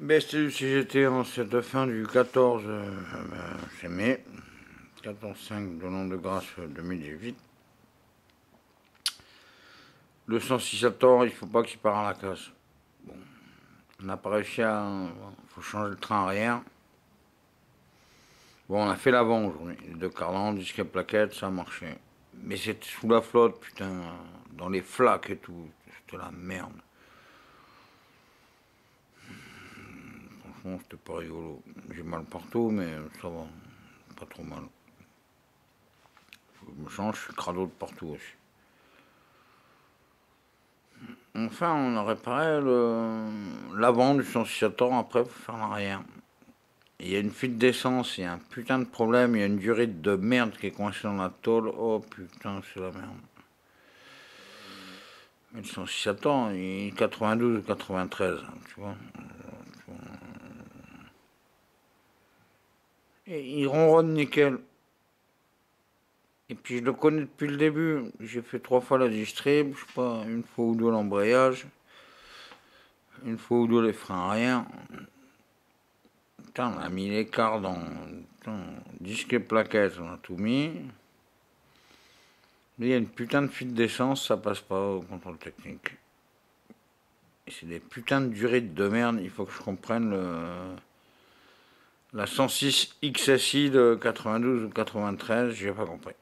Best du CGT en cette fin du 14 euh, c'est mai, 14-5 de l'an de grâce 2018. Le 106 à tort, il faut pas qu'il part à la casse. Bon, on n'a pas réussi à. Faut changer le train arrière. Bon, on a fait l'avant aujourd'hui. Les deux carlans, disque à plaquette, ça a marché. Mais c'était sous la flotte, putain, dans les flaques et tout. C'était la merde. Franchement, c'était pas rigolo. J'ai mal partout, mais ça va. Pas trop mal. Je me change, je suis crado de partout aussi. Enfin, on a réparé l'avant du 106 après pour faire l'arrière. Il y a une fuite d'essence, il y a un putain de problème, il y a une durée de merde qui est coincée dans la tôle. Oh putain, c'est la merde. Mais le 106 il est 92 ou 93, tu vois. Et il ronronne nickel. Et puis je le connais depuis le début. J'ai fait trois fois la distrib, je sais pas, une fois ou deux l'embrayage, une fois ou deux les freins arrière. Putain, on a mis l'écart dans disque et plaquettes, on a tout mis. Mais il y a une putain de fuite d'essence, ça passe pas au contrôle technique. C'est des putains de durées de merde, il faut que je comprenne le la 106 XSI de 92 ou 93, j'ai pas compris.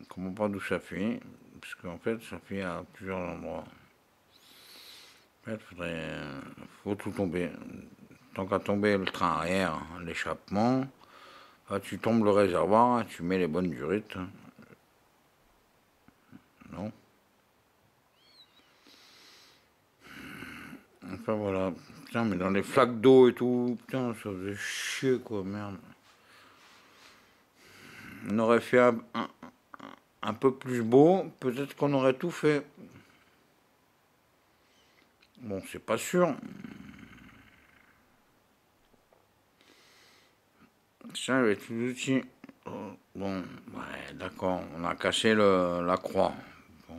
Je comprends pas d'où ça fuit, parce qu'en fait, ça fuit à plusieurs endroits. En fait, faudrait, faut tout tomber. Tant qu'à tomber le train arrière, l'échappement, bah, tu tombes le réservoir, tu mets les bonnes durites. Non Enfin voilà. Mais dans les flaques d'eau et tout, putain, ça faisait chier quoi, merde. On aurait fait un, peu plus beau, peut-être qu'on aurait tout fait. Bon, c'est pas sûr. Ça, avec tous les outils. Bon, ouais, d'accord, on a cassé la croix. Bon.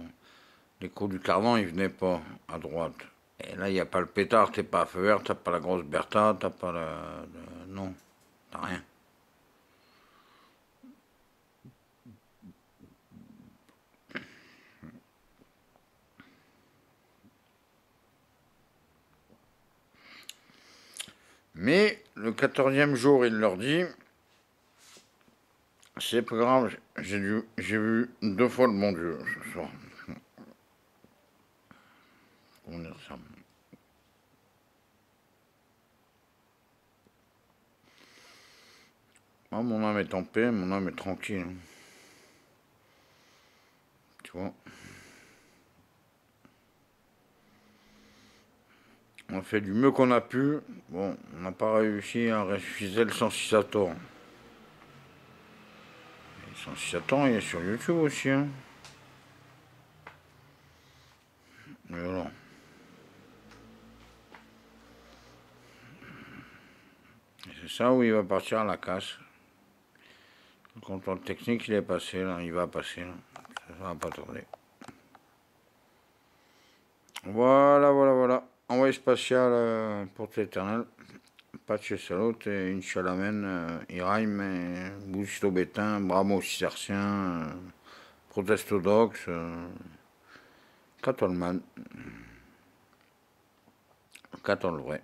Les coups du cardan, ils venaient pas à droite. Et là, il n'y a pas le pétard, t'es pas à feu vert, t'as pas la grosse Bertha, t'as pas le, Non, t'as rien. Mais le quatorzième jour, il leur dit C'est pas grave, j'ai vu deux fois le bon Dieu ce soir. Ensemble. Oh, mon âme est en paix, mon âme est tranquille. Tu vois On a fait du mieux qu'on a pu. Bon, on n'a pas réussi à refuser le 106 à tort. Le 106 à tort, il est sur YouTube aussi. Hein. voilà. C'est ça où il va partir à la casse. Le contrôle technique, il est passé, là, il va passer, là. Ça va pas tourner. Voilà, voilà, voilà. Envoyé spatial euh, pour l'éternel. Patch Salot et Inchalamen, euh, Iraim, Bousto Bétain, Bramo Cicercien, euh, Protestodox, euh, Catolman. Catol vrai.